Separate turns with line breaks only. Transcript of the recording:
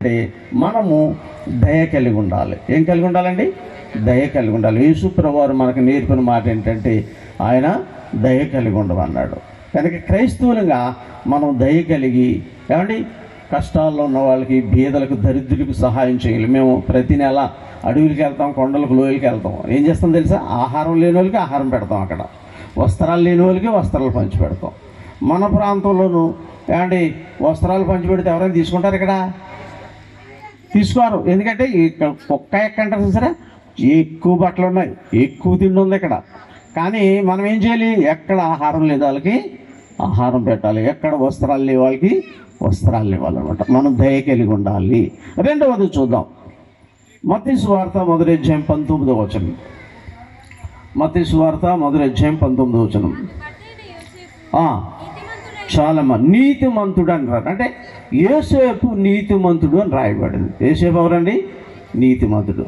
అంటే మనము దయ కలిగి ఉండాలి. ఏం కలిగి ఉండాలండి? దయ కలిగి ఉండాలి. యేసుప్రవారు మనకు నేర్పిన మాట ఏంటంటే ఆయన దయ కలిగి ఉండమన్నాడు. కనుక క్రైస్తవులుగా మనం దయ కలిగి ఏమండి? కష్టాల్లో ఉన్న వాళ్ళకి బీదలకు దరిద్రులకు సహాయం చేయాలి. మేము ప్రతి నెల అడవులకి వెళ్తాం కొండలకు లోయలకి వెళ్తాం. ఏం చేస్తాం తెలుసా? ఆహారం లేని వాళ్ళకి ఆహారం పెడతాం అక్కడ. వస్త్రాలు లేని వాళ్ళకి వస్త్రాలు పంచి పెడతాం. మన ప్రాంతంలోనూ ఏమండి? వస్త్రాలు పంచి పెడితే ఎవరైనా తీసుకుంటారు ఇక్కడ? తీసుకోరు. ఎందుకంటే ఇక్కడ కుక్క ఎక్కంటారు సరే ఎక్కువ బట్టలు ఉన్నాయి. ఎక్కువ తిండి ఉంది ఇక్కడ. కానీ మనం ఏం చేయాలి? ఎక్కడ ఆహారం లేదు వాళ్ళకి. ఆహారం పెట్టాలి. ఎక్కడ వస్త్రాలు లేవు వాళ్ళకి. వస్త్రాలు ఇవ్వాలన్నమాట మనం దయ కలిగి ఉండాలి. రెండవది చూద్దాం. మత్తి సువార్త మొదటి అధ్యాయం పంతొమ్మిదో వచనం. మత్తి సువార్త మొదటి అధ్యాయం పంతొమ్మిదో వచనం. చాలమ్మ చాలా మంది రాదు. అంటే ఏసేపు నీతిమంతుడు అని రాయబడింది. ఏసేపు ఎవరండి? నీతిమంతుడు.